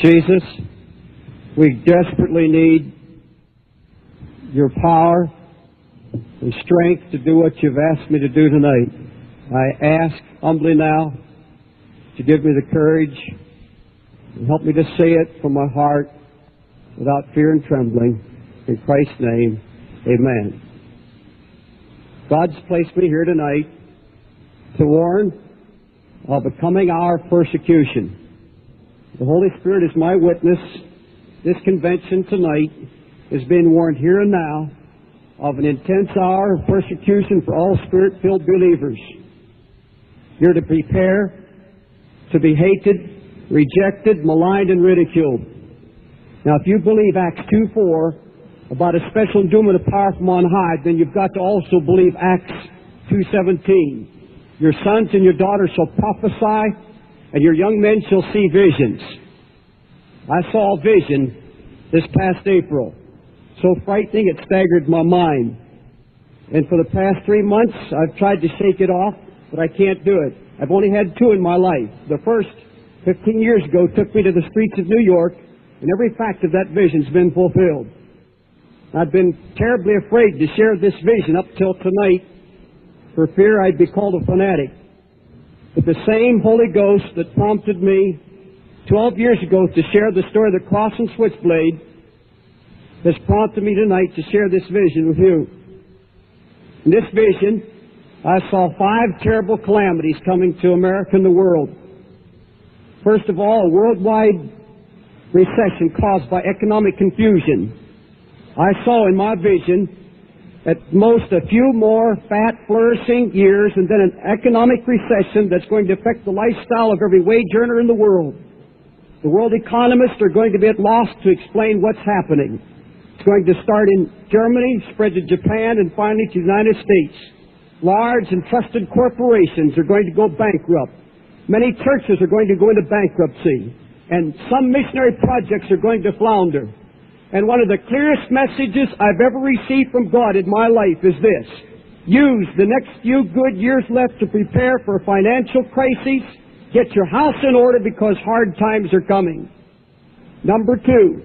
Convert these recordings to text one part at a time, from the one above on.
Jesus, we desperately need your power and strength to do what you've asked me to do tonight. I ask humbly now to give me the courage and help me to say it from my heart without fear and trembling. In Christ's name, amen. God's placed me here tonight to warn of a coming hour of persecution. The Holy Spirit is my witness. This convention tonight is being warned here and now of an intense hour of persecution for all spirit filled believers. You're to prepare to be hated, rejected, maligned, and ridiculed. Now, if you believe Acts 2 4 about a special endowment of power from on high, then you've got to also believe Acts 2.17. Your sons and your daughters shall prophesy, and your young men shall see visions. I saw a vision this past April. So frightening it staggered my mind. And for the past three months, I've tried to shake it off, but I can't do it. I've only had two in my life. The first, 15 years ago, took me to the streets of New York, and every fact of that vision's been fulfilled. I've been terribly afraid to share this vision up till tonight for fear I'd be called a fanatic. But the same Holy Ghost that prompted me 12 years ago to share the story of the cross and switchblade has prompted me tonight to share this vision with you. In this vision, I saw five terrible calamities coming to America and the world. First of all, a worldwide recession caused by economic confusion. I saw in my vision at most a few more fat, flourishing years and then an economic recession that's going to affect the lifestyle of every wage earner in the world. The world economists are going to be at loss to explain what's happening. It's going to start in Germany, spread to Japan, and finally to the United States. Large and trusted corporations are going to go bankrupt. Many churches are going to go into bankruptcy. And some missionary projects are going to flounder. And one of the clearest messages I've ever received from God in my life is this. Use the next few good years left to prepare for a financial crisis. Get your house in order because hard times are coming. Number two,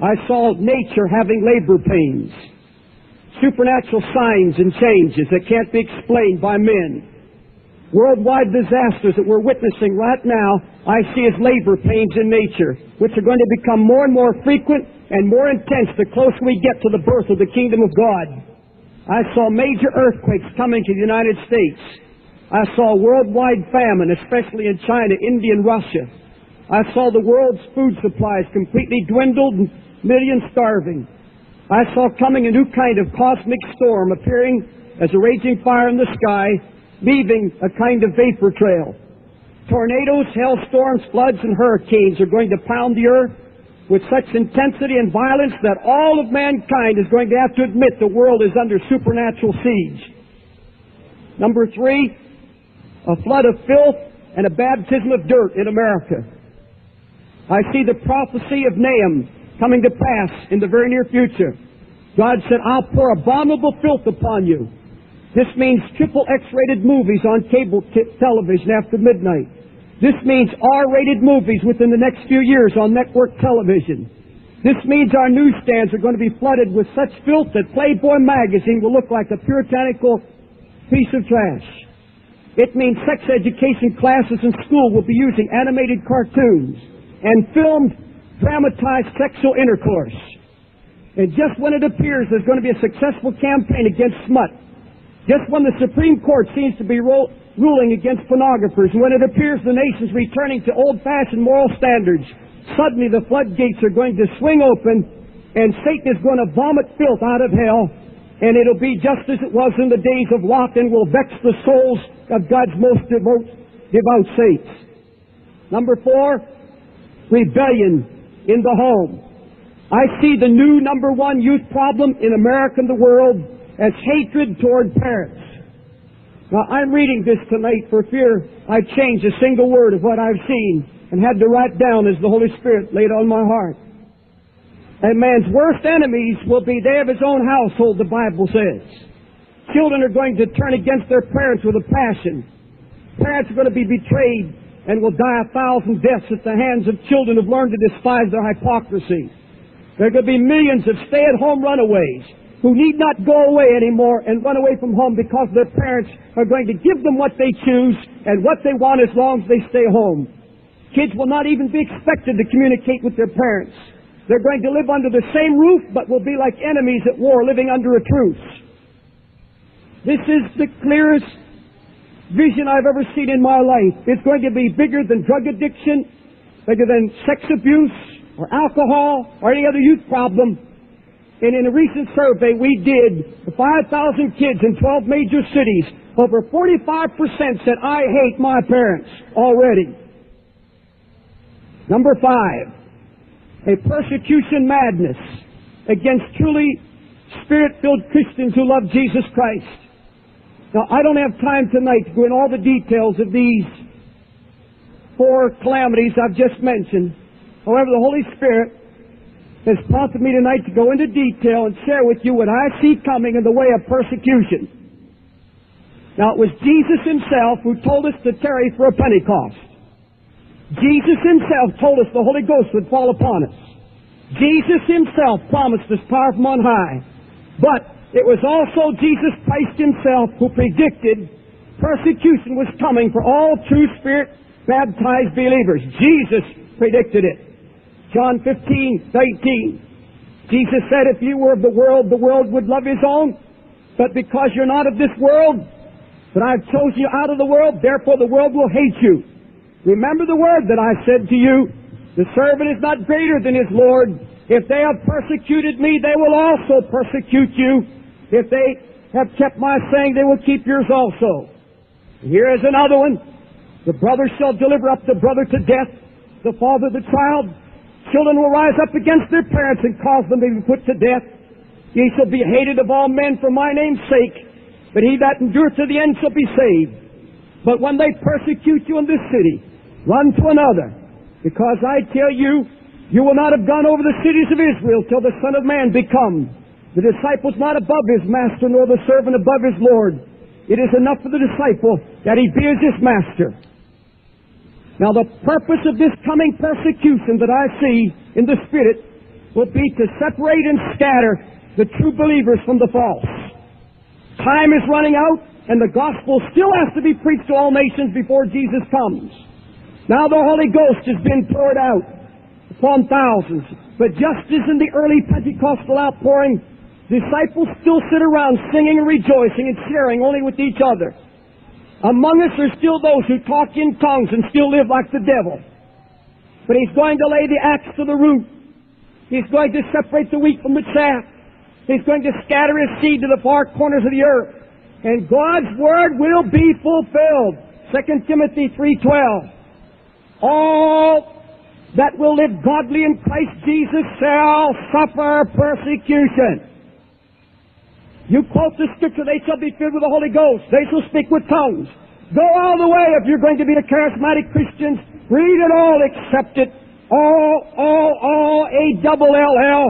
I saw nature having labor pains. Supernatural signs and changes that can't be explained by men. Worldwide disasters that we're witnessing right now, I see as labor pains in nature, which are going to become more and more frequent and more intense the closer we get to the birth of the kingdom of God. I saw major earthquakes coming to the United States. I saw worldwide famine, especially in China, India, and Russia. I saw the world's food supplies completely dwindled and millions starving. I saw coming a new kind of cosmic storm appearing as a raging fire in the sky, leaving a kind of vapor trail. Tornadoes, hailstorms, floods, and hurricanes are going to pound the earth with such intensity and violence that all of mankind is going to have to admit the world is under supernatural siege. Number three, a flood of filth and a baptism of dirt in America. I see the prophecy of Nahum coming to pass in the very near future. God said, I'll pour abominable filth upon you. This means triple X-rated movies on cable television after midnight. This means R-rated movies within the next few years on network television. This means our newsstands are going to be flooded with such filth that Playboy magazine will look like a puritanical piece of trash. It means sex education classes in school will be using animated cartoons and filmed dramatized sexual intercourse. And just when it appears there's going to be a successful campaign against smut, just when the Supreme Court seems to be ro- ruling against pornographers, and when it appears the nation's returning to old-fashioned moral standards, suddenly the floodgates are going to swing open, and Satan is going to vomit filth out of hell, and it'll be just as it was in the days of Lot, and will vex the souls of God's most devout, devout saints. Number four, rebellion in the home. I see the new number one youth problem in America and the world as hatred toward parents. Now, I'm reading this tonight for fear I change a single word of what I've seen and had to write down as the Holy Spirit laid on my heart. A man's worst enemies will be they of his own household, the Bible says. Children are going to turn against their parents with a passion. Parents are going to be betrayed and will die a thousand deaths at the hands of children who've learned to despise their hypocrisy. There are going to be millions of stay-at-home runaways who need not go away anymore and run away from home because their parents are going to give them what they choose and what they want as long as they stay home. Kids will not even be expected to communicate with their parents. They're going to live under the same roof, but will be like enemies at war living under a truce. This is the clearest vision I've ever seen in my life. It's going to be bigger than drug addiction, bigger than sex abuse or alcohol or any other youth problem. And in a recent survey we did, 5,000 kids in 12 major cities, over 45% said, I hate my parents already. Number five, a persecution madness against truly spirit-filled Christians who love Jesus Christ. Now, I don't have time tonight to go in all the details of these four calamities I've just mentioned. However, the Holy Spirit has prompted me tonight to go into detail and share with you what I see coming in the way of persecution. Now, it was Jesus himself who told us to tarry for a Pentecost. Jesus himself told us the Holy Ghost would fall upon us. Jesus himself promised us power from on high. But it was also Jesus Christ himself who predicted persecution was coming for all true spirit baptized believers. Jesus predicted it. John 15, 18. Jesus said, if you were of the world, the world would love his own. But because you're not of this world, but I've chosen you out of the world, therefore the world will hate you. Remember the word that I said to you, the servant is not greater than his Lord. If they have persecuted me, they will also persecute you. If they have kept my saying, they will keep yours also. Here is another one. The brother shall deliver up the brother to death, the father the child. Children will rise up against their parents and cause them to be put to death. Ye shall be hated of all men for my name's sake, but he that endureth to the end shall be saved. But when they persecute you in this city, run to another, because I tell you, you will not have gone over the cities of Israel till the Son of Man be come. The disciple's not above his master, nor the servant above his Lord. It is enough for the disciple that he be as his master. Now the purpose of this coming persecution that I see in the Spirit will be to separate and scatter the true believers from the false. Time is running out, and the gospel still has to be preached to all nations before Jesus comes. Now the Holy Ghost has been poured out upon thousands. But just as in the early Pentecostal outpouring, disciples still sit around singing and rejoicing and sharing only with each other. Among us are still those who talk in tongues and still live like the devil. But he's going to lay the axe to the root. He's going to separate the wheat from the chaff. He's going to scatter his seed to the far corners of the earth. And God's word will be fulfilled. 2 Timothy 3.12. All that will live godly in Christ Jesus shall suffer persecution. You quote the scripture, they shall be filled with the Holy Ghost. They shall speak with tongues. Go all the way if you're going to be the charismatic Christians. Read it all, accept it. All, all, all, A double L L.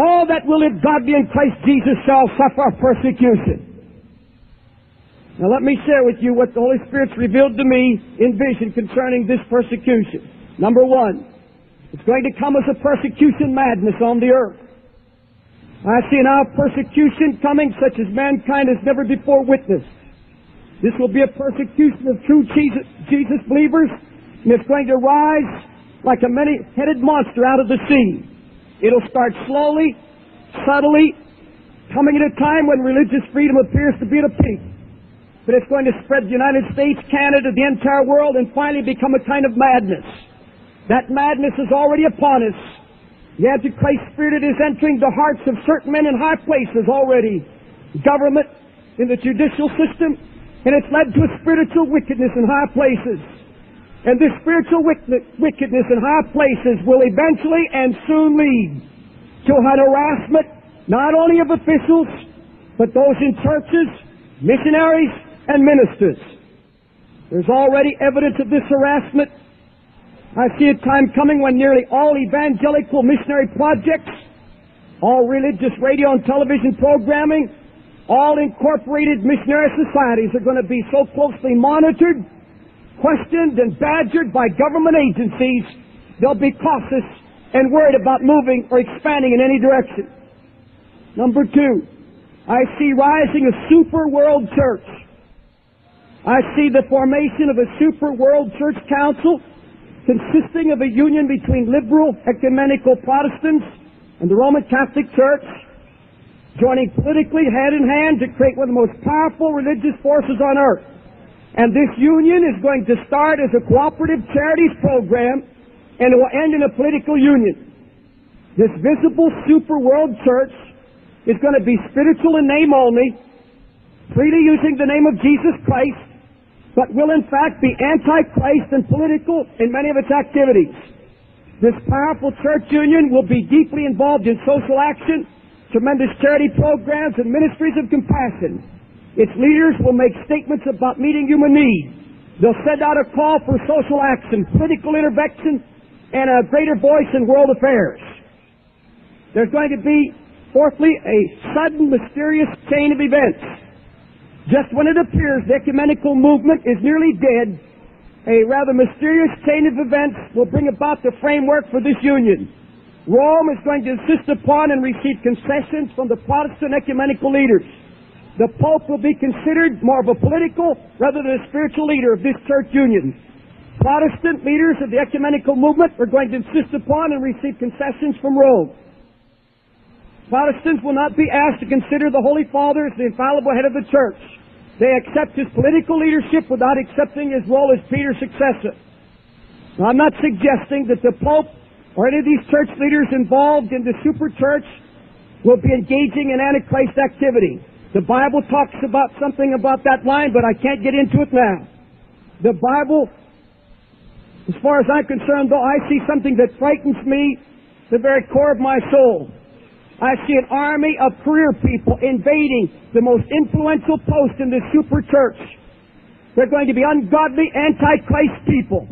All that will live be in Christ Jesus shall suffer persecution. Now let me share with you what the Holy Spirit's revealed to me in vision concerning this persecution. Number one, it's going to come as a persecution madness on the earth. I see now persecution coming such as mankind has never before witnessed. This will be a persecution of true Jesus, Jesus believers, and it's going to rise like a many-headed monster out of the sea. It'll start slowly, subtly, coming at a time when religious freedom appears to be at a peak. But it's going to spread the United States, Canada, the entire world, and finally become a kind of madness. That madness is already upon us. The Antichrist spirit is entering the hearts of certain men in high places already. Government, in the judicial system, and it's led to a spiritual wickedness in high places. And this spiritual wickedness in high places will eventually and soon lead to an harassment not only of officials, but those in churches, missionaries, and ministers. There's already evidence of this harassment I see a time coming when nearly all evangelical missionary projects, all religious radio and television programming, all incorporated missionary societies are going to be so closely monitored questioned and badgered by government agencies, they'll be cautious and worried about moving or expanding in any direction. Number two, I see rising a super world church. I see the formation of a super world church council consisting of a union between liberal ecumenical Protestants and the Roman Catholic Church, joining politically hand in hand to create one of the most powerful religious forces on earth. And this union is going to start as a cooperative charities program and it will end in a political union. This visible super world church is going to be spiritual in name only, freely using the name of Jesus Christ, but will in fact be anti-Christ and political in many of its activities. This powerful church union will be deeply involved in social action, tremendous charity programs, and ministries of compassion. Its leaders will make statements about meeting human needs. They'll send out a call for social action, political intervention, and a greater voice in world affairs. There's going to be, fourthly, a sudden mysterious chain of events just when it appears the ecumenical movement is nearly dead, a rather mysterious chain of events will bring about the framework for this union. Rome is going to insist upon and receive concessions from the Protestant ecumenical leaders. The Pope will be considered more of a political rather than a spiritual leader of this church union. Protestant leaders of the ecumenical movement are going to insist upon and receive concessions from Rome. Protestants will not be asked to consider the Holy Father as the infallible head of the church. They accept his political leadership without accepting his role as Peter's successor. Now, I'm not suggesting that the Pope or any of these church leaders involved in the super church will be engaging in Antichrist activity. The Bible talks about something about that line, but I can't get into it now. The Bible, as far as I'm concerned, though, I see something that frightens me, the very core of my soul. I see an army of career people invading the most influential post in the super church. They're going to be ungodly, antichrist people,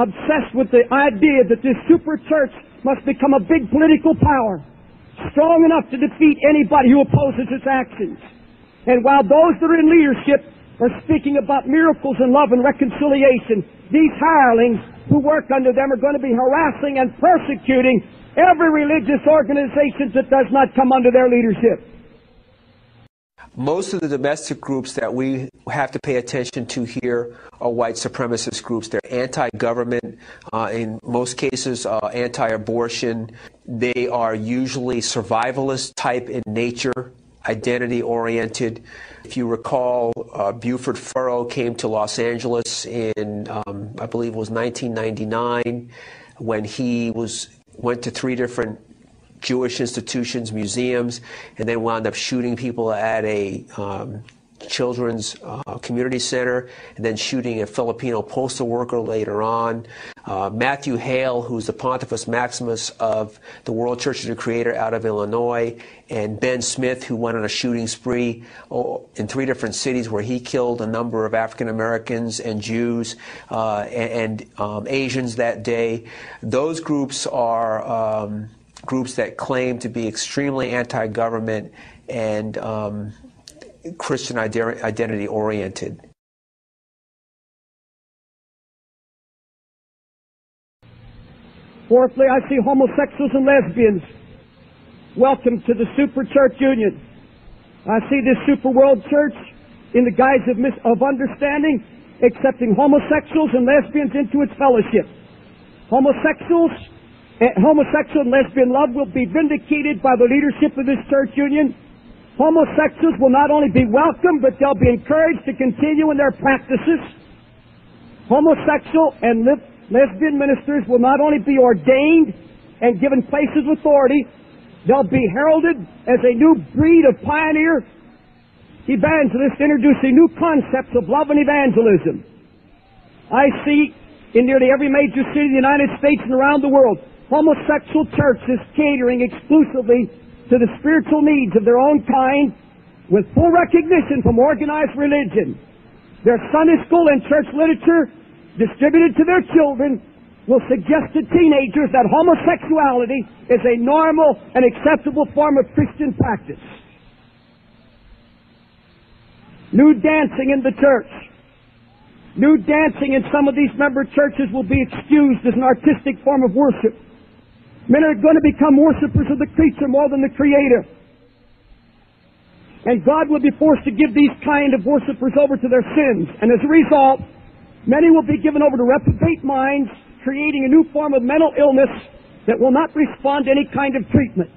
obsessed with the idea that this super church must become a big political power, strong enough to defeat anybody who opposes its actions. And while those that are in leadership are speaking about miracles and love and reconciliation, these hirelings who work under them are going to be harassing and persecuting every religious organization that does not come under their leadership. Most of the domestic groups that we have to pay attention to here are white supremacist groups. They're anti-government, uh, in most cases uh, anti-abortion. They are usually survivalist type in nature, identity oriented. If you recall, uh, Buford Furrow came to Los Angeles in, um, I believe it was 1999, when he was went to three different Jewish institutions, museums, and then wound up shooting people at a um, children's uh, community center, and then shooting a Filipino postal worker later on. Uh, Matthew Hale, who's the Pontifex Maximus of the World Church of the Creator out of Illinois, and Ben Smith, who went on a shooting spree oh, in three different cities where he killed a number of African Americans and Jews uh, and, and um, Asians that day. Those groups are um, groups that claim to be extremely anti-government and um, Christian identity oriented. Fourthly, I see homosexuals and lesbians. Welcome to the Super Church Union. I see this Super World Church in the guise of, mis- of understanding, accepting homosexuals and lesbians into its fellowship. Homosexuals, eh, homosexual and lesbian love will be vindicated by the leadership of this church union Homosexuals will not only be welcomed, but they'll be encouraged to continue in their practices. Homosexual and lesbian ministers will not only be ordained and given places of authority, they'll be heralded as a new breed of pioneer evangelists introducing new concepts of love and evangelism. I see in nearly every major city in the United States and around the world, homosexual churches catering exclusively to the spiritual needs of their own kind with full recognition from organized religion. Their Sunday school and church literature distributed to their children will suggest to teenagers that homosexuality is a normal and acceptable form of Christian practice. New dancing in the church. New dancing in some of these member churches will be excused as an artistic form of worship. Men are going to become worshippers of the creature more than the creator. And God will be forced to give these kind of worshippers over to their sins. And as a result, many will be given over to reprobate minds, creating a new form of mental illness that will not respond to any kind of treatment.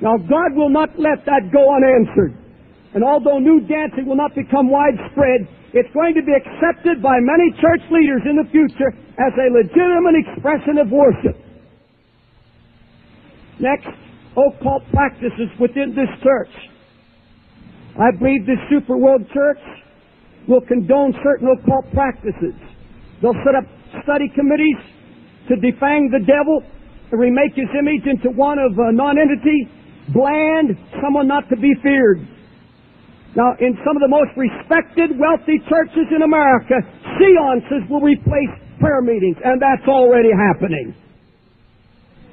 Now, God will not let that go unanswered. And although new dancing will not become widespread, it's going to be accepted by many church leaders in the future as a legitimate expression of worship. Next, occult practices within this church. I believe this super world church will condone certain occult practices. They'll set up study committees to defang the devil and remake his image into one of a non-entity, bland, someone not to be feared. Now, in some of the most respected, wealthy churches in America, seances will replace prayer meetings, and that's already happening.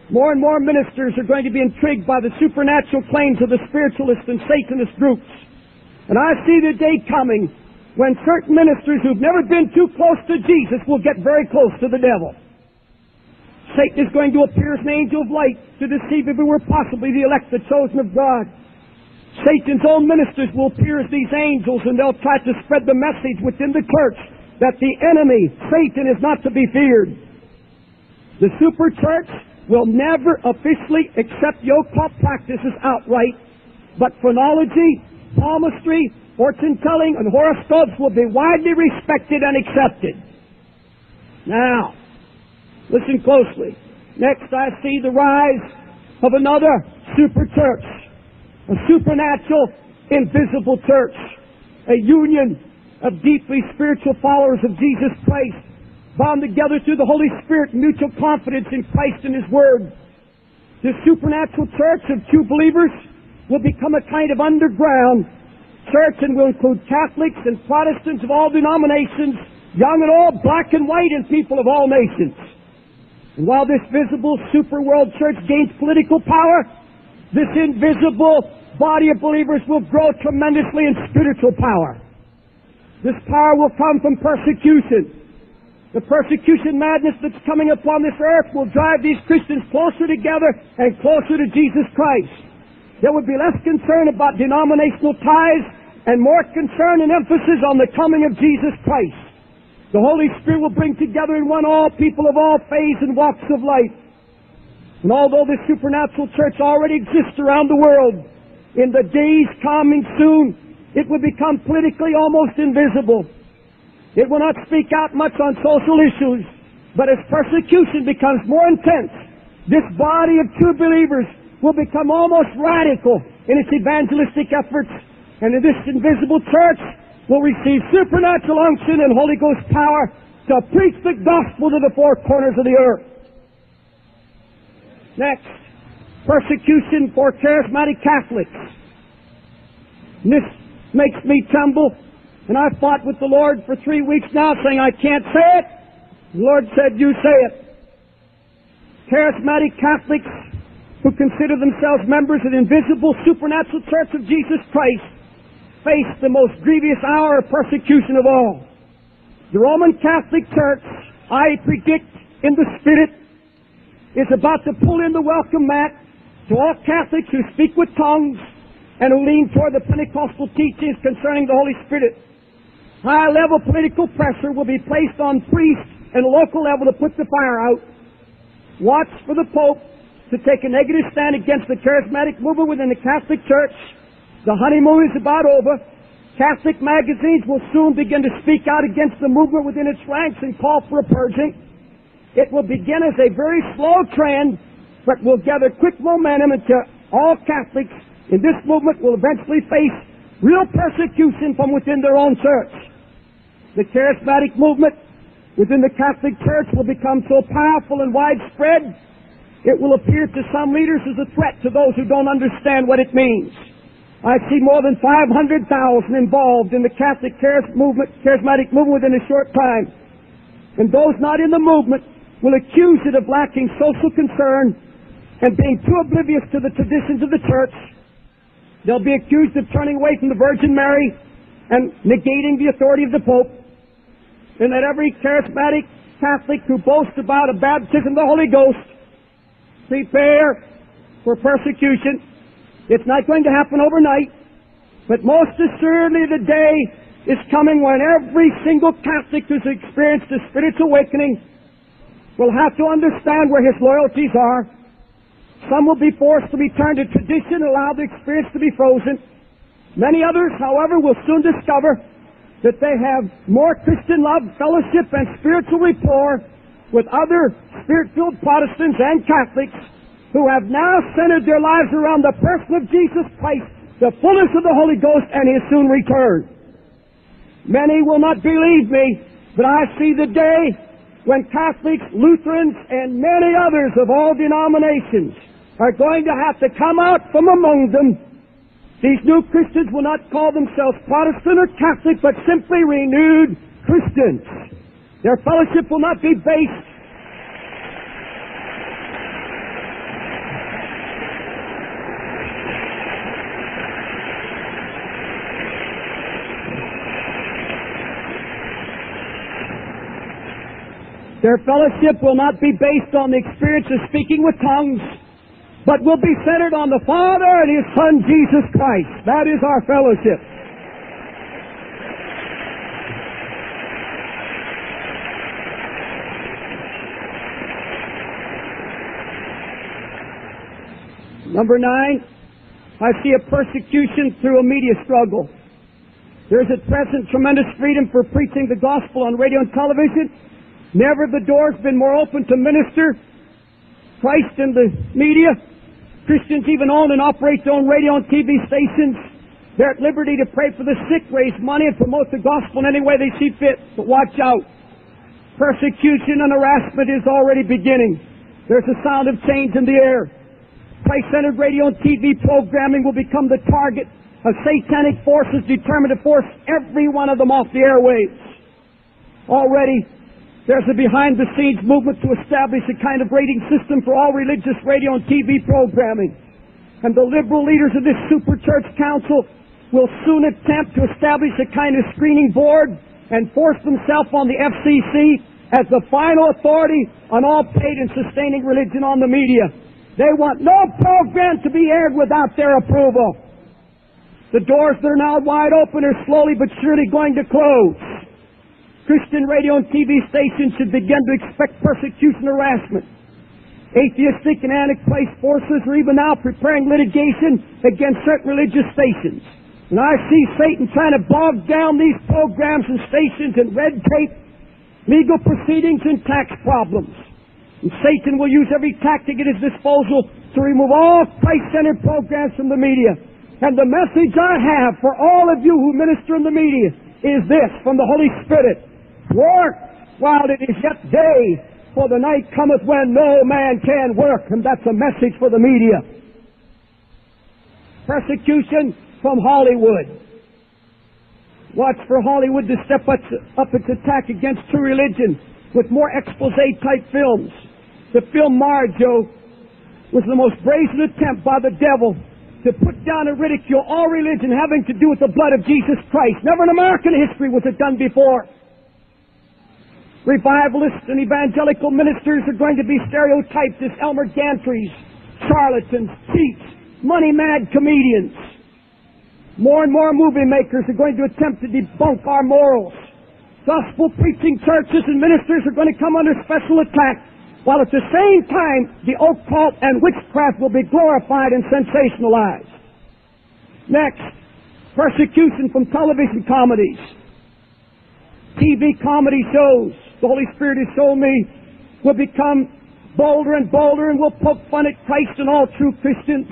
More and more ministers are going to be intrigued by the supernatural claims of the spiritualist and Satanist groups. And I see the day coming when certain ministers who've never been too close to Jesus will get very close to the devil. Satan is going to appear as an angel of light to deceive if it were possibly the elect, the chosen of God. Satan's own ministers will appear as these angels and they'll try to spread the message within the church that the enemy, Satan, is not to be feared. The super church will never officially accept the occult practices outright, but phrenology, palmistry, fortune telling, and horoscopes will be widely respected and accepted. Now, listen closely. Next, I see the rise of another super church a supernatural, invisible church, a union of deeply spiritual followers of Jesus Christ, bound together through the Holy Spirit, mutual confidence in Christ and His Word. This supernatural church of true believers will become a kind of underground church and will include Catholics and Protestants of all denominations, young and old, black and white, and people of all nations. And while this visible super world church gains political power, this invisible body of believers will grow tremendously in spiritual power. This power will come from persecution. The persecution madness that's coming upon this earth will drive these Christians closer together and closer to Jesus Christ. There will be less concern about denominational ties and more concern and emphasis on the coming of Jesus Christ. The Holy Spirit will bring together in one all people of all faiths and walks of life. And although this supernatural church already exists around the world, in the days coming soon, it will become politically almost invisible. It will not speak out much on social issues, but as persecution becomes more intense, this body of true believers will become almost radical in its evangelistic efforts, and this invisible church will receive supernatural unction and Holy Ghost power to preach the gospel to the four corners of the earth. Next, persecution for charismatic Catholics. This makes me tremble. And I fought with the Lord for three weeks now saying I can't say it. The Lord said, you say it. Charismatic Catholics who consider themselves members of the invisible supernatural church of Jesus Christ face the most grievous hour of persecution of all. The Roman Catholic Church, I predict in the Spirit, is about to pull in the welcome mat to all Catholics who speak with tongues and who lean toward the Pentecostal teachings concerning the Holy Spirit. High level political pressure will be placed on priests and local level to put the fire out. Watch for the Pope to take a negative stand against the charismatic movement within the Catholic Church. The honeymoon is about over. Catholic magazines will soon begin to speak out against the movement within its ranks and call for a purging. It will begin as a very slow trend but will gather quick momentum until all Catholics in this movement will eventually face real persecution from within their own church. The charismatic movement within the Catholic Church will become so powerful and widespread, it will appear to some leaders as a threat to those who don't understand what it means. I see more than 500,000 involved in the Catholic movement, charismatic movement within a short time. And those not in the movement will accuse it of lacking social concern and being too oblivious to the traditions of the church, they'll be accused of turning away from the Virgin Mary and negating the authority of the Pope. And that every charismatic Catholic who boasts about a baptism of the Holy Ghost prepare for persecution. It's not going to happen overnight, but most assuredly the day is coming when every single Catholic who's experienced a spiritual awakening will have to understand where his loyalties are. Some will be forced to return to tradition, allow the experience to be frozen. Many others, however, will soon discover that they have more Christian love, fellowship, and spiritual rapport with other spirit-filled Protestants and Catholics who have now centered their lives around the person of Jesus Christ, the fullness of the Holy Ghost, and His soon return. Many will not believe me, but I see the day when Catholics, Lutherans, and many others of all denominations are going to have to come out from among them. These new Christians will not call themselves Protestant or Catholic, but simply renewed Christians. Their fellowship will not be based Their fellowship will not be based on the experience of speaking with tongues, but will be centered on the Father and His Son, Jesus Christ. That is our fellowship. Number nine, I see a persecution through a media struggle. There is at present tremendous freedom for preaching the gospel on radio and television. Never the door's been more open to minister Christ in the media. Christians even own and operate their own radio and TV stations. They're at liberty to pray for the sick, raise money, and promote the gospel in any way they see fit. But watch out. Persecution and harassment is already beginning. There's a sound of change in the air. Christ-centered radio and TV programming will become the target of satanic forces determined to force every one of them off the airwaves. Already, there's a behind-the-scenes movement to establish a kind of rating system for all religious radio and TV programming. And the liberal leaders of this super church council will soon attempt to establish a kind of screening board and force themselves on the FCC as the final authority on all paid and sustaining religion on the media. They want no program to be aired without their approval. The doors that are now wide open are slowly but surely going to close. Christian radio and TV stations should begin to expect persecution and harassment. Atheistic and antichrist forces are even now preparing litigation against certain religious stations. And I see Satan trying to bog down these programs and stations in red tape, legal proceedings, and tax problems. And Satan will use every tactic at his disposal to remove all Christ-centered programs from the media. And the message I have for all of you who minister in the media is this from the Holy Spirit. Work while it is yet day, for the night cometh when no man can work. And that's a message for the media. Persecution from Hollywood. Watch for Hollywood to step up, its attack against true religion with more expose type films. The film Marjoe was the most brazen attempt by the devil to put down and ridicule all religion having to do with the blood of Jesus Christ. Never in American history was it done before. Revivalists and evangelical ministers are going to be stereotyped as Elmer Gantrys, charlatans, cheats, money-mad comedians. More and more movie makers are going to attempt to debunk our morals. Gospel preaching churches and ministers are going to come under special attack, while at the same time the occult and witchcraft will be glorified and sensationalized. Next, persecution from television comedies. TV comedy shows the Holy Spirit has shown me, we'll become bolder and bolder and we'll poke fun at Christ and all true Christians.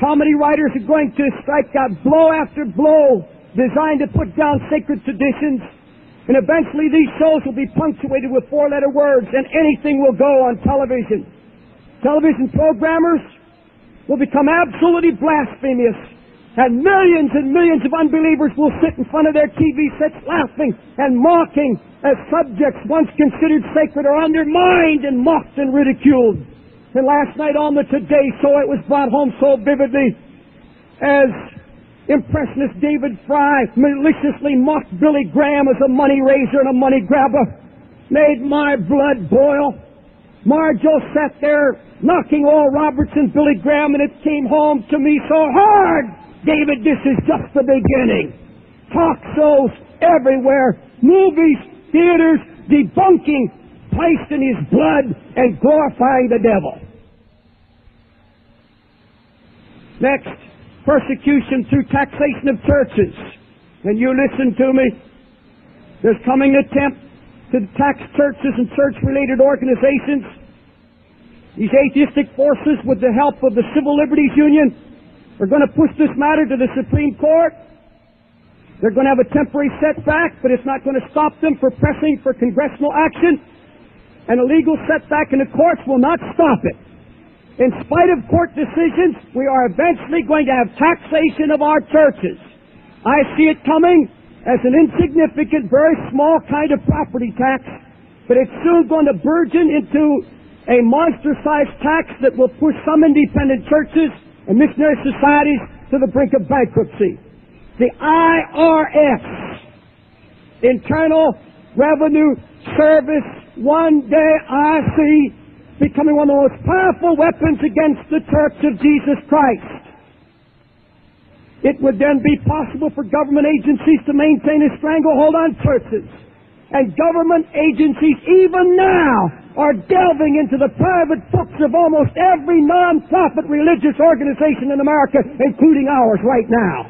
Comedy writers are going to strike out blow after blow designed to put down sacred traditions. And eventually these shows will be punctuated with four letter words and anything will go on television. Television programmers will become absolutely blasphemous and millions and millions of unbelievers will sit in front of their TV sets laughing and mocking as subjects once considered sacred are undermined and mocked and ridiculed. And last night on the Today Show it was brought home so vividly as Impressionist David Frye maliciously mocked Billy Graham as a money raiser and a money grabber. Made my blood boil. Marjoe sat there knocking Oral Roberts and Billy Graham and it came home to me so hard. David, this is just the beginning. Talk shows everywhere, movies, theaters, debunking, placed in his blood and glorifying the devil. Next, persecution through taxation of churches. And you listen to me. There's coming an attempt to tax churches and church-related organizations. These atheistic forces, with the help of the Civil Liberties Union, are going to push this matter to the Supreme Court. They're going to have a temporary setback, but it's not going to stop them from pressing for congressional action. And a legal setback in the courts will not stop it. In spite of court decisions, we are eventually going to have taxation of our churches. I see it coming as an insignificant, very small kind of property tax, but it's soon going to burgeon into a monster-sized tax that will push some independent churches and missionary societies to the brink of bankruptcy. The IRS, Internal Revenue Service, one day I see becoming one of the most powerful weapons against the Church of Jesus Christ. It would then be possible for government agencies to maintain a stranglehold on churches. And government agencies, even now, are delving into the private books of almost every non-profit religious organization in America, including ours right now.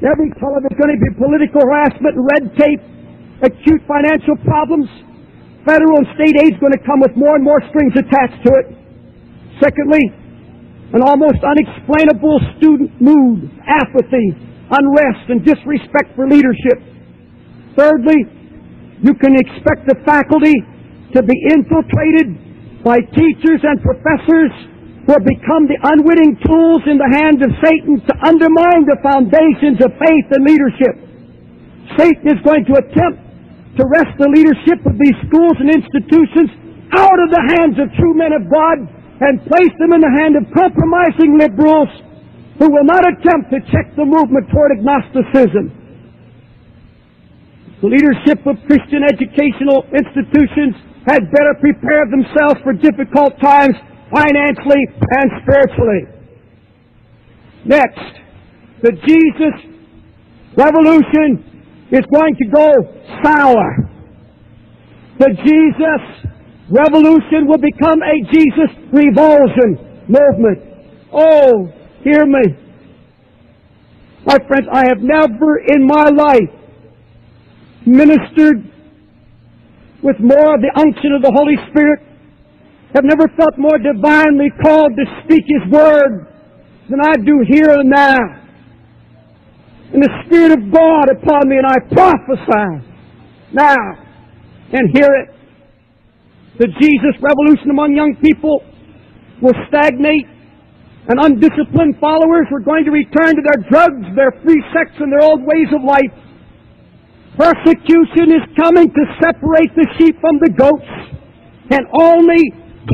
Every television going to be political harassment, red tape, acute financial problems, federal and state aid is going to come with more and more strings attached to it. Secondly, an almost unexplainable student mood, apathy, unrest, and disrespect for leadership. Thirdly, you can expect the faculty to be infiltrated by teachers and professors who have become the unwitting tools in the hands of Satan to undermine the foundations of faith and leadership. Satan is going to attempt to wrest the leadership of these schools and institutions out of the hands of true men of God and place them in the hand of compromising liberals who will not attempt to check the movement toward agnosticism. The leadership of Christian educational institutions had better prepare themselves for difficult times financially and spiritually. Next, the Jesus revolution is going to go sour. The Jesus revolution will become a Jesus revulsion movement. Oh, hear me. My friends, I have never in my life ministered with more of the unction of the Holy Spirit, have never felt more divinely called to speak His Word than I do here and now and the Spirit of God upon me, and I prophesy now and hear it. The Jesus revolution among young people will stagnate, and undisciplined followers are going to return to their drugs, their free sex, and their old ways of life. Persecution is coming to separate the sheep from the goats, and only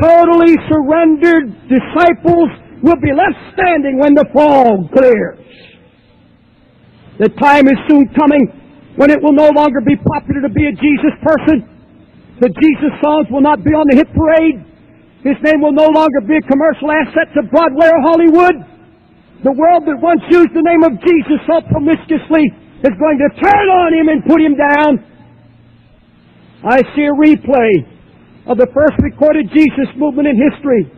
totally surrendered disciples will be left standing when the fog clears. The time is soon coming when it will no longer be popular to be a Jesus person. The Jesus songs will not be on the hit parade. His name will no longer be a commercial asset to Broadway or Hollywood. The world that once used the name of Jesus so promiscuously is going to turn on him and put him down. I see a replay of the first recorded Jesus movement in history.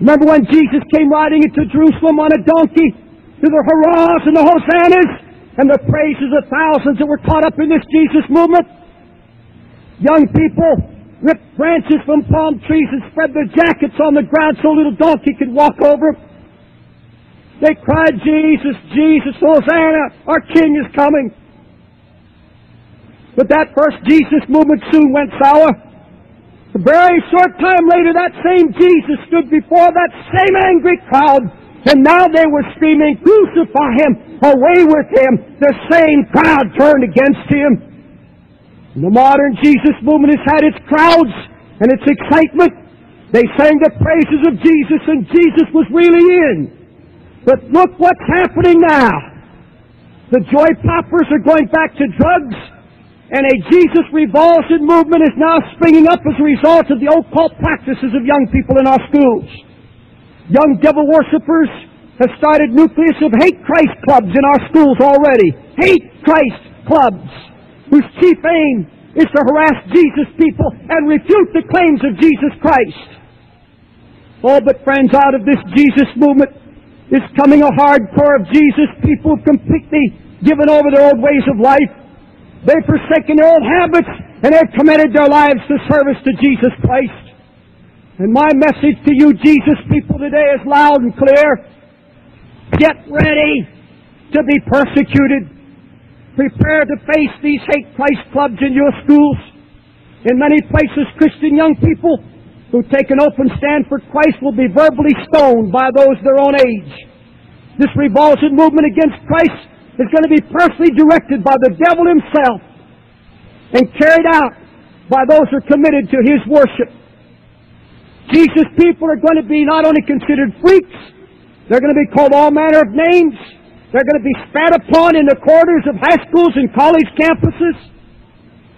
Remember when Jesus came riding into Jerusalem on a donkey to the hurrahs and the hosannas? and the praises of thousands that were caught up in this Jesus movement. Young people ripped branches from palm trees and spread their jackets on the ground so a little donkey could walk over. They cried, Jesus, Jesus, Hosanna, our King is coming. But that first Jesus movement soon went sour. A very short time later, that same Jesus stood before that same angry crowd and now they were screaming, crucify him, away with him. The same crowd turned against him. And the modern Jesus movement has had its crowds and its excitement. They sang the praises of Jesus and Jesus was really in. But look what's happening now. The joy poppers are going back to drugs, and a Jesus revulsion movement is now springing up as a result of the occult practices of young people in our schools. Young devil worshippers have started nucleus of hate Christ clubs in our schools already. Hate Christ clubs, whose chief aim is to harass Jesus people and refute the claims of Jesus Christ. Oh, but friends, out of this Jesus movement is coming a hardcore of Jesus people have completely given over their old ways of life. They've forsaken their old habits and they've committed their lives to service to Jesus Christ. And my message to you, Jesus people, today is loud and clear. Get ready to be persecuted. Prepare to face these hate Christ clubs in your schools. In many places, Christian young people who take an open stand for Christ will be verbally stoned by those their own age. This revulsion movement against Christ is going to be personally directed by the devil himself and carried out by those who are committed to his worship. Jesus' people are going to be not only considered freaks, they're going to be called all manner of names. They're going to be spat upon in the corridors of high schools and college campuses.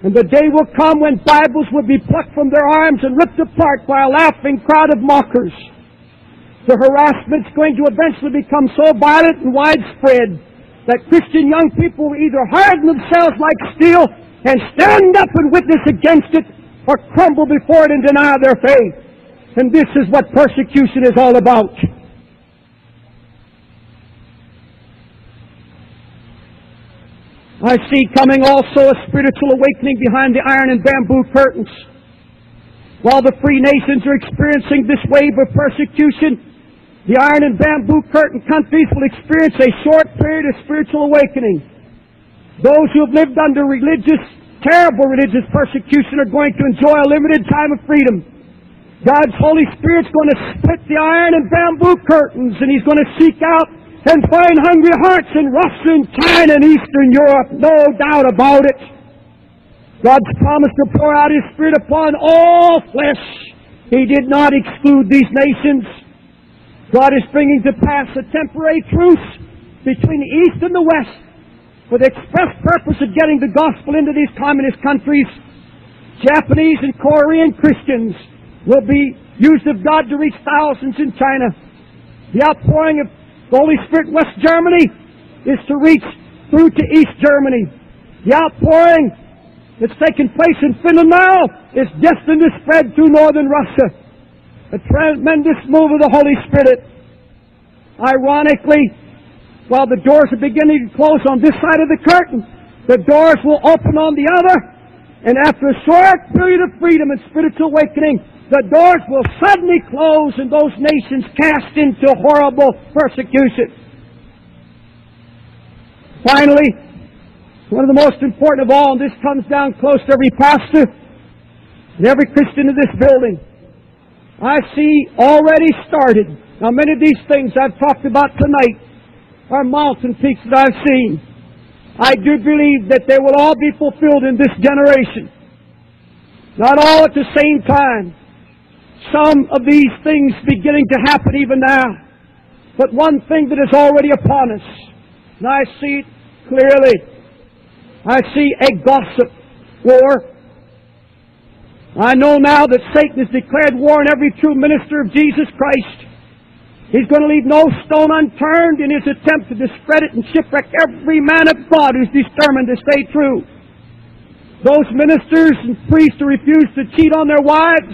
And the day will come when Bibles will be plucked from their arms and ripped apart by a laughing crowd of mockers. The harassment's going to eventually become so violent and widespread that Christian young people will either harden themselves like steel and stand up and witness against it or crumble before it and deny their faith. And this is what persecution is all about. I see coming also a spiritual awakening behind the iron and bamboo curtains. While the free nations are experiencing this wave of persecution, the iron and bamboo curtain countries will experience a short period of spiritual awakening. Those who have lived under religious, terrible religious persecution are going to enjoy a limited time of freedom. God's Holy Spirit's going to split the iron and bamboo curtains and He's going to seek out and find hungry hearts in Russia and China and Eastern Europe. No doubt about it. God's promised to pour out His Spirit upon all flesh. He did not exclude these nations. God is bringing to pass a temporary truce between the East and the West for the express purpose of getting the gospel into these communist countries. Japanese and Korean Christians will be used of God to reach thousands in China. The outpouring of the Holy Spirit West Germany is to reach through to East Germany. The outpouring that's taking place in Finland now is destined to spread through northern Russia. A tremendous move of the Holy Spirit. Ironically, while the doors are beginning to close on this side of the curtain, the doors will open on the other, and after a short period of freedom and spiritual awakening, the doors will suddenly close and those nations cast into horrible persecution. Finally, one of the most important of all, and this comes down close to every pastor and every Christian in this building, I see already started. Now many of these things I've talked about tonight are mountain peaks that I've seen. I do believe that they will all be fulfilled in this generation. Not all at the same time some of these things beginning to happen even now. But one thing that is already upon us, and I see it clearly, I see a gossip war. I know now that Satan has declared war on every true minister of Jesus Christ. He's going to leave no stone unturned in his attempt to discredit and shipwreck every man of God who's determined to stay true. Those ministers and priests who refuse to cheat on their wives,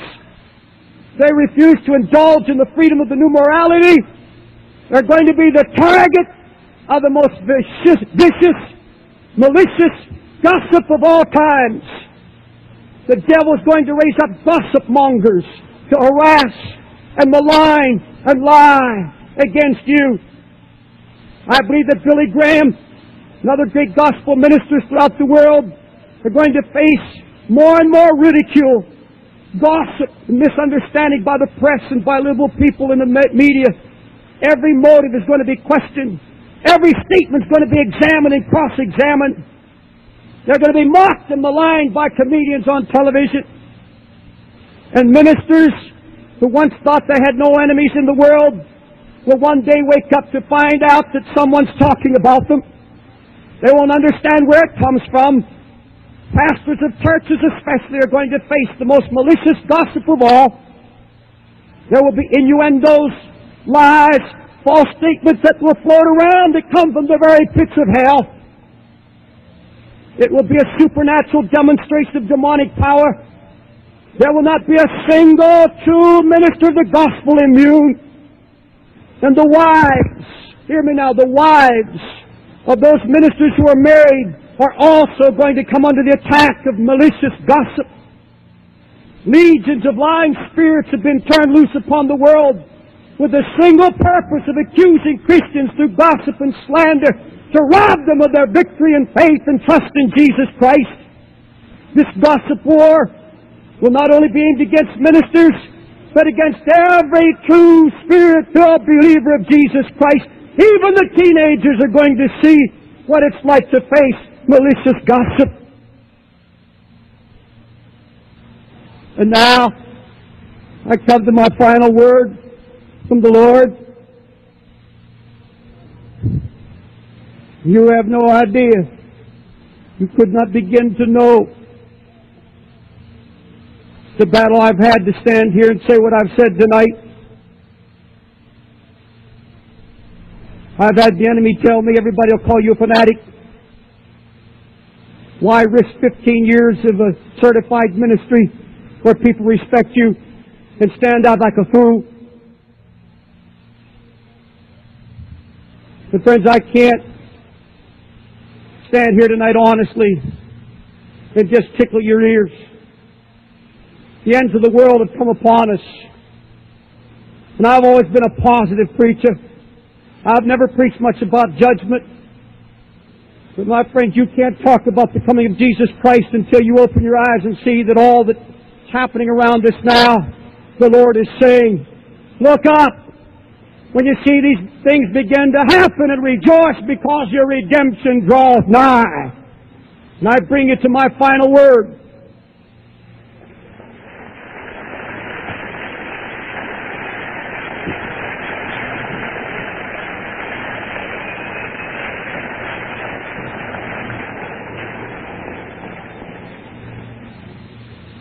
they refuse to indulge in the freedom of the new morality. They're going to be the target of the most vicious, vicious malicious gossip of all times. The devil is going to raise up gossip mongers to harass and malign and lie against you. I believe that Billy Graham and other great gospel ministers throughout the world are going to face more and more ridicule gossip and misunderstanding by the press and by liberal people in the media. Every motive is going to be questioned. Every statement is going to be examined and cross-examined. They're going to be mocked and maligned by comedians on television. And ministers who once thought they had no enemies in the world will one day wake up to find out that someone's talking about them. They won't understand where it comes from. Pastors of churches especially are going to face the most malicious gossip of all. There will be innuendos, lies, false statements that will float around that come from the very pits of hell. It will be a supernatural demonstration of demonic power. There will not be a single true minister of the gospel immune. And the wives, hear me now, the wives of those ministers who are married are also going to come under the attack of malicious gossip. Legions of lying spirits have been turned loose upon the world with the single purpose of accusing Christians through gossip and slander to rob them of their victory and faith and trust in Jesus Christ. This gossip war will not only be aimed against ministers, but against every true spirit-filled believer of Jesus Christ. Even the teenagers are going to see what it's like to face malicious gossip. And now, I come to my final word from the Lord. You have no idea. You could not begin to know the battle I've had to stand here and say what I've said tonight. I've had the enemy tell me everybody will call you a fanatic. Why risk 15 years of a certified ministry where people respect you and stand out like a fool? But friends, I can't stand here tonight honestly and just tickle your ears. The ends of the world have come upon us. And I've always been a positive preacher. I've never preached much about judgment. But my friends, you can't talk about the coming of Jesus Christ until you open your eyes and see that all that's happening around us now, the Lord is saying, look up when you see these things begin to happen and rejoice because your redemption draweth nigh. And I bring you to my final word.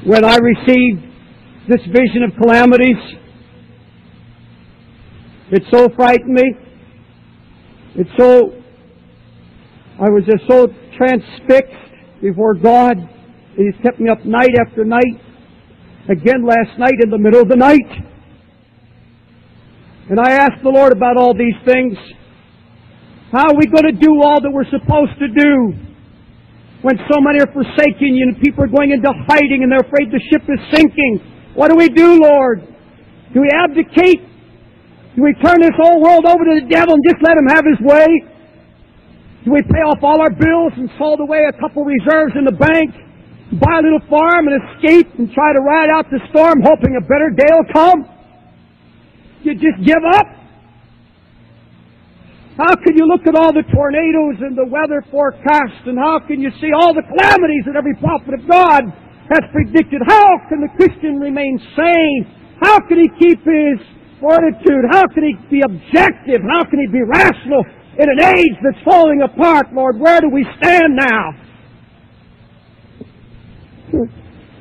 When I received this vision of calamities, it so frightened me. It so, I was just so transfixed before God. He's kept me up night after night. Again last night in the middle of the night. And I asked the Lord about all these things. How are we going to do all that we're supposed to do? When so many are forsaking you and people are going into hiding and they're afraid the ship is sinking. What do we do, Lord? Do we abdicate? Do we turn this whole world over to the devil and just let him have his way? Do we pay off all our bills and sold away a couple reserves in the bank, buy a little farm and escape and try to ride out the storm hoping a better day will come? You just give up? How can you look at all the tornadoes and the weather forecast and how can you see all the calamities that every prophet of God has predicted? How can the Christian remain sane? How can he keep his fortitude? How can he be objective? How can he be rational in an age that's falling apart? Lord, where do we stand now?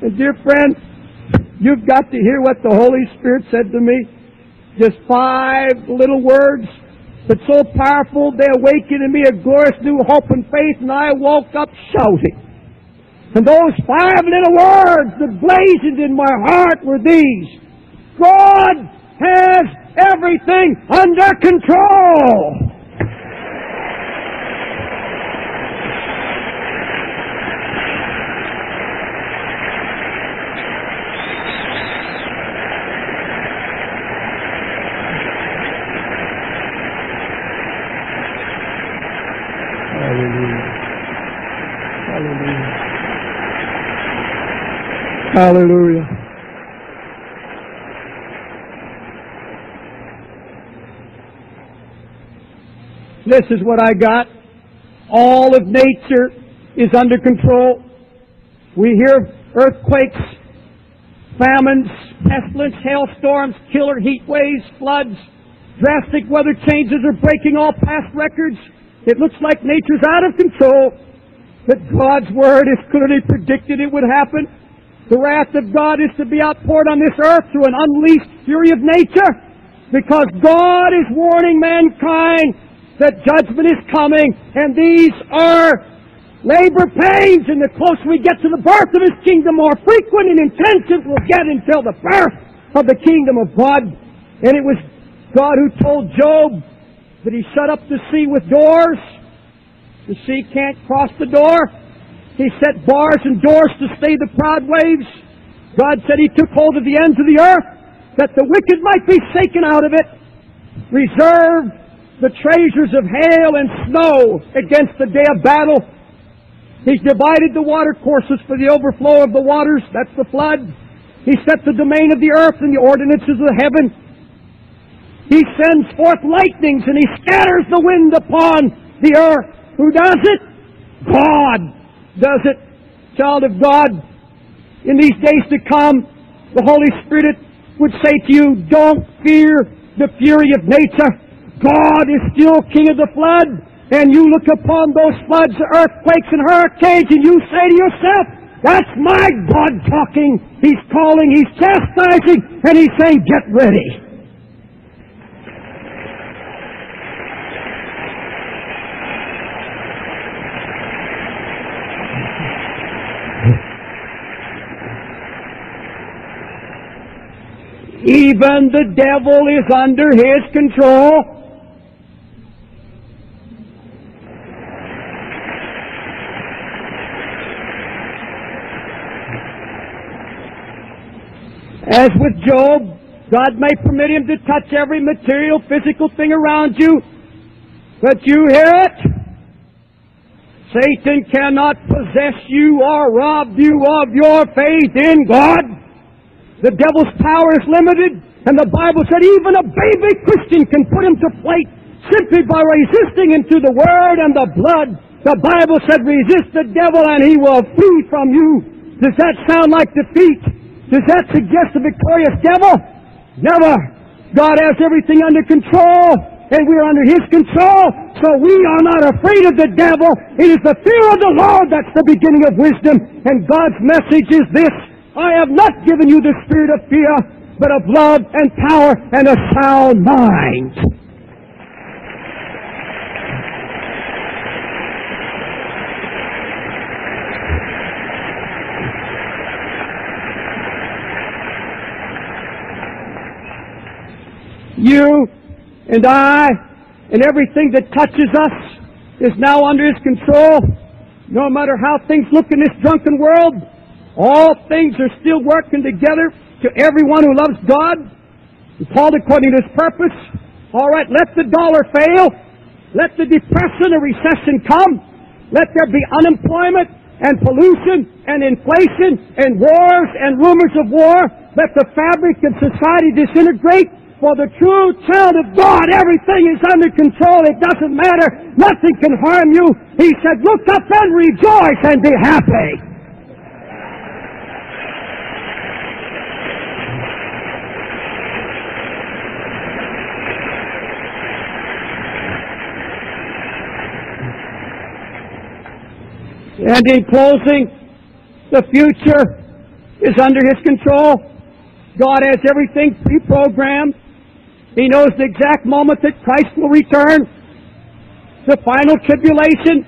And dear friend, you've got to hear what the Holy Spirit said to me. Just five little words but so powerful they awakened in me a glorious new hope and faith, and I woke up shouting. And those five little words that blazoned in my heart were these. God has everything under control. Hallelujah. This is what I got. All of nature is under control. We hear earthquakes, famines, pestilence, hailstorms, killer heat waves, floods, Drastic weather changes are breaking all past records. It looks like nature's out of control. But God's Word has clearly predicted it would happen. The wrath of God is to be outpoured on this earth through an unleashed fury of nature. Because God is warning mankind that judgment is coming, and these are labor pains, and the closer we get to the birth of His kingdom, more frequent and intensive we'll get until the birth of the kingdom of God. And it was God who told Job that He shut up the sea with doors. The sea can't cross the door. He set bars and doors to stay the proud waves. God said He took hold of the ends of the earth that the wicked might be shaken out of it. Reserved the treasures of hail and snow against the day of battle. He's divided the water courses for the overflow of the waters. That's the flood. He set the domain of the earth and the ordinances of heaven. He sends forth lightnings and he scatters the wind upon the earth. Who does it? God does it. Child of God, in these days to come, the Holy Spirit would say to you, don't fear the fury of nature. God is still King of the flood. And you look upon those floods, earthquakes, and hurricanes, and you say to yourself, that's my God talking. He's calling, He's chastising, and He's saying, get ready. Even the devil is under his control. As with Job, God may permit him to touch every material, physical thing around you, but you hear it? Satan cannot possess you or rob you of your faith in God. The devil's power is limited, and the Bible said even a baby Christian can put him to flight simply by resisting into the Word and the blood. The Bible said resist the devil and he will flee from you. Does that sound like defeat? Does that suggest a victorious devil? Never. God has everything under control, and we are under His control, so we are not afraid of the devil. It is the fear of the Lord that's the beginning of wisdom, and God's message is this. I have not given you the spirit of fear, but of love and power and a sound mind. You and I and everything that touches us is now under His control. No matter how things look in this drunken world, all things are still working together to everyone who loves God. Called according to His purpose. All right, let the dollar fail. Let the depression or recession come. Let there be unemployment and pollution and inflation and wars and rumors of war. Let the fabric of society disintegrate. For the true child of God, everything is under control. It doesn't matter. Nothing can harm you. He said, look up and rejoice and be happy. And in closing, the future is under His control. God has everything pre-programmed. He knows the exact moment that Christ will return. The final tribulation,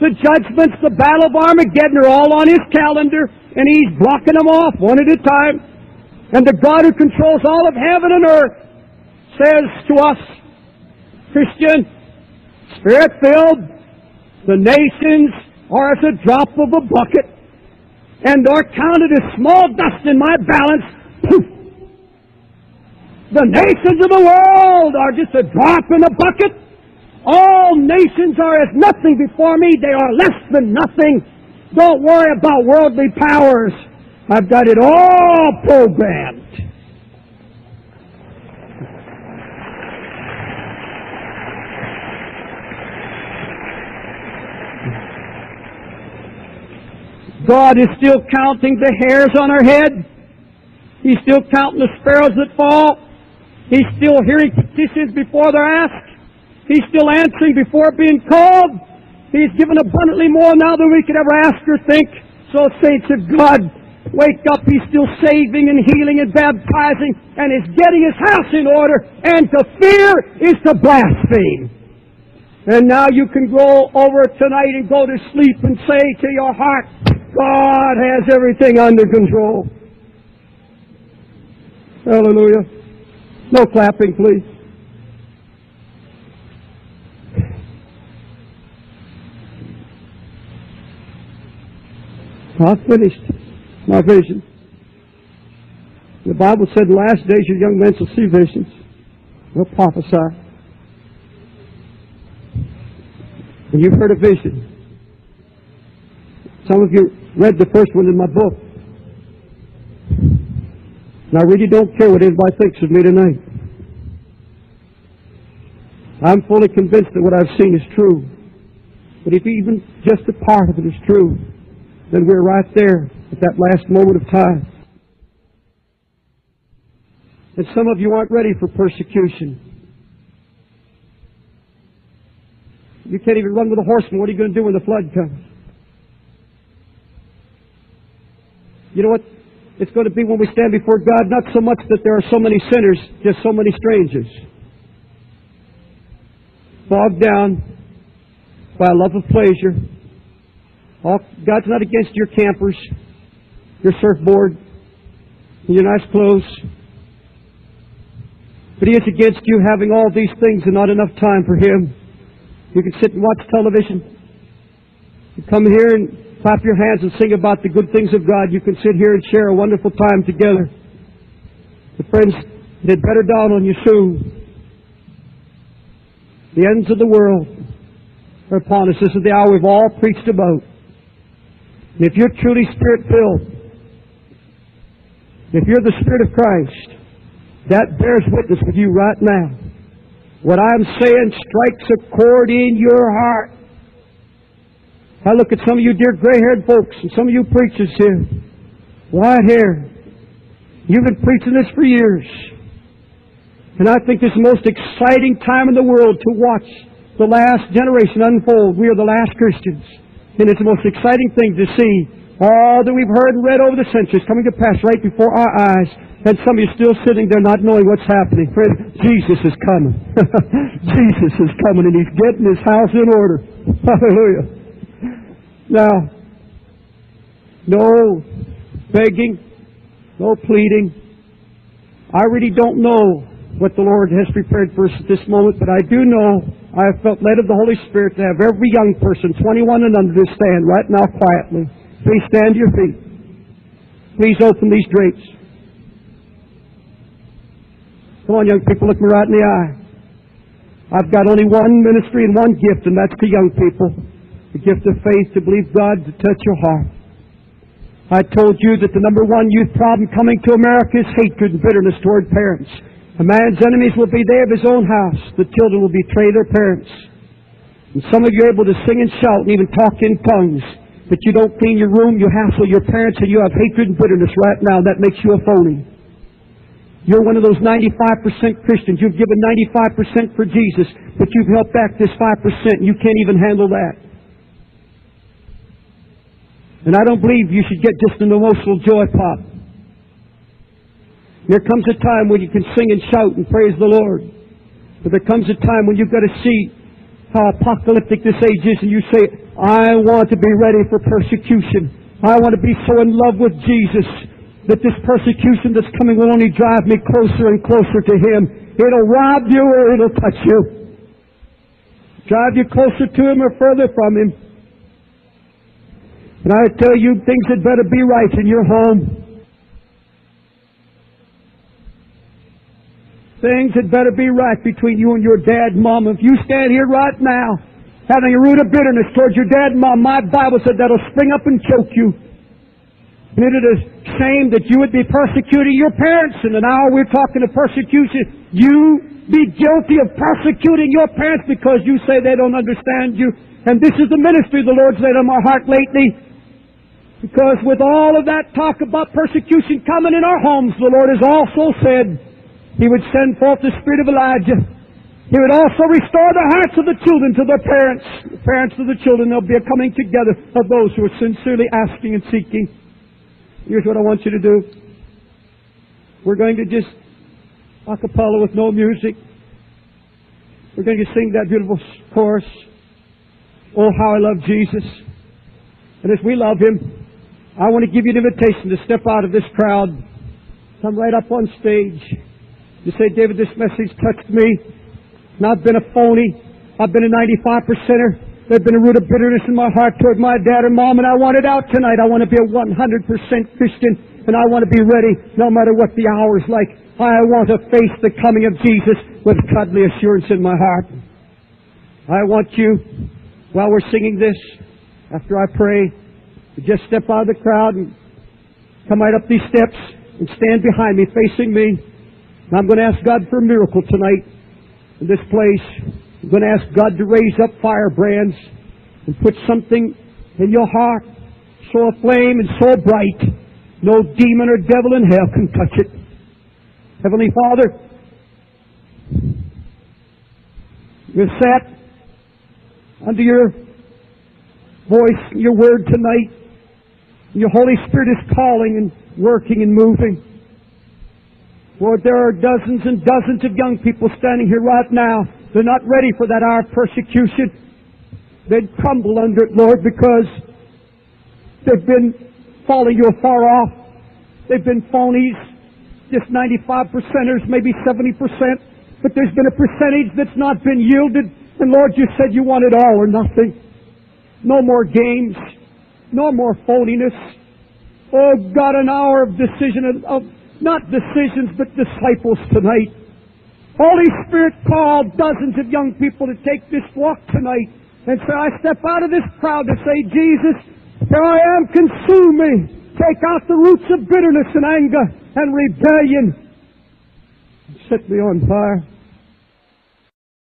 the judgments, the battle of Armageddon are all on His calendar, and He's blocking them off one at a time. And the God who controls all of heaven and earth says to us, Christian, Spirit-filled, the nations are as a drop of a bucket, and are counted as small dust in my balance. Poof! The nations of the world are just a drop in a bucket. All nations are as nothing before me. They are less than nothing. Don't worry about worldly powers. I've got it all programmed. God is still counting the hairs on our head. He's still counting the sparrows that fall. He's still hearing petitions before they're asked. He's still answering before being called. He's given abundantly more now than we could ever ask or think. So, saints of God, wake up. He's still saving and healing and baptizing and is getting his house in order. And to fear is to blaspheme. And now you can go over tonight and go to sleep and say to your heart, God has everything under control. Hallelujah. No clapping, please. I've finished my vision. The Bible said in the last days your young men shall see visions. They'll prophesy. And you've heard a vision. Some of you read the first one in my book. And I really don't care what anybody thinks of me tonight. I'm fully convinced that what I've seen is true. But if even just a part of it is true, then we're right there at that last moment of time. And some of you aren't ready for persecution. You can't even run with a horseman. What are you going to do when the flood comes? You know what? It's going to be when we stand before God, not so much that there are so many sinners, just so many strangers. Bogged down by a love of pleasure. All, God's not against your campers, your surfboard, your nice clothes. But He is against you having all these things and not enough time for Him. You can sit and watch television. You come here and clap your hands and sing about the good things of God. You can sit here and share a wonderful time together. The friends, it had better dawn on you soon. The ends of the world are upon us. This is the hour we've all preached about. And if you're truly Spirit filled, if you're the Spirit of Christ, that bears witness with you right now. What I'm saying strikes a chord in your heart. I look at some of you dear gray-haired folks and some of you preachers here. White hair. You've been preaching this for years. And I think this is the most exciting time in the world to watch the last generation unfold. We are the last Christians. And it's the most exciting thing to see all that we've heard and read over the centuries coming to pass right before our eyes. And some of you still sitting there not knowing what's happening. Friend, Jesus is coming. Jesus is coming and He's getting His house in order. Hallelujah. Now, no begging, no pleading. I really don't know what the Lord has prepared for us at this moment, but I do know I have felt led of the Holy Spirit to have every young person, 21 and under, stand right now quietly. Please stand to your feet. Please open these drapes. Come on, young people, look me right in the eye. I've got only one ministry and one gift, and that's to young people. The gift of faith to believe God to touch your heart. I told you that the number one youth problem coming to America is hatred and bitterness toward parents. A man's enemies will be there of his own house. The children will betray their parents. And some of you are able to sing and shout and even talk in tongues. But you don't clean your room, you hassle your parents, and you have hatred and bitterness right now. That makes you a phony. You're one of those 95% Christians. You've given 95% for Jesus, but you've held back this 5%. You can't even handle that. And I don't believe you should get just an emotional joy pop. There comes a time when you can sing and shout and praise the Lord. But there comes a time when you've got to see how apocalyptic this age is and you say, I want to be ready for persecution. I want to be so in love with Jesus that this persecution that's coming will only drive me closer and closer to Him. It'll rob you or it'll touch you. Drive you closer to Him or further from Him. And I tell you, things had better be right in your home. Things had better be right between you and your dad and mom. If you stand here right now, having a root of bitterness towards your dad and mom, my Bible said that'll spring up and choke you. And it is shame that you would be persecuting your parents. And now we're talking of persecution. You be guilty of persecuting your parents because you say they don't understand you. And this is the ministry the Lord's laid on my heart lately. Because with all of that talk about persecution coming in our homes, the Lord has also said, He would send forth the spirit of Elijah. He would also restore the hearts of the children to their parents, the parents of the children. There'll be a coming together of those who are sincerely asking and seeking. Here's what I want you to do. We're going to just a cappella with no music. We're going to sing that beautiful chorus. Oh, how I love Jesus. And as we love Him, I want to give you an invitation to step out of this crowd. Come right up on stage. You say, David, this message touched me. And I've been a phony. I've been a 95 percenter. There's been a root of bitterness in my heart toward my dad and mom, and I want it out tonight. I want to be a 100% Christian, and I want to be ready no matter what the hour's like. I want to face the coming of Jesus with godly assurance in my heart. I want you, while we're singing this, after I pray, just step out of the crowd and come right up these steps and stand behind me, facing me. And I'm going to ask God for a miracle tonight in this place. I'm going to ask God to raise up firebrands and put something in your heart so aflame and so bright, no demon or devil in hell can touch it. Heavenly Father, we're sat under your voice, your word tonight. Your Holy Spirit is calling and working and moving. Lord, there are dozens and dozens of young people standing here right now. They're not ready for that hour of persecution. They'd crumble under it, Lord, because they've been falling you far off. They've been phonies, just 95 percenters, maybe 70 percent. But there's been a percentage that's not been yielded. And Lord, you said you want it all or nothing. No more games. No more phoniness. Oh God, an hour of decision, of, not decisions, but disciples tonight. Holy Spirit called dozens of young people to take this walk tonight. And so I step out of this crowd to say, Jesus, here I am, consume me. Take out the roots of bitterness and anger and rebellion. Set me on fire.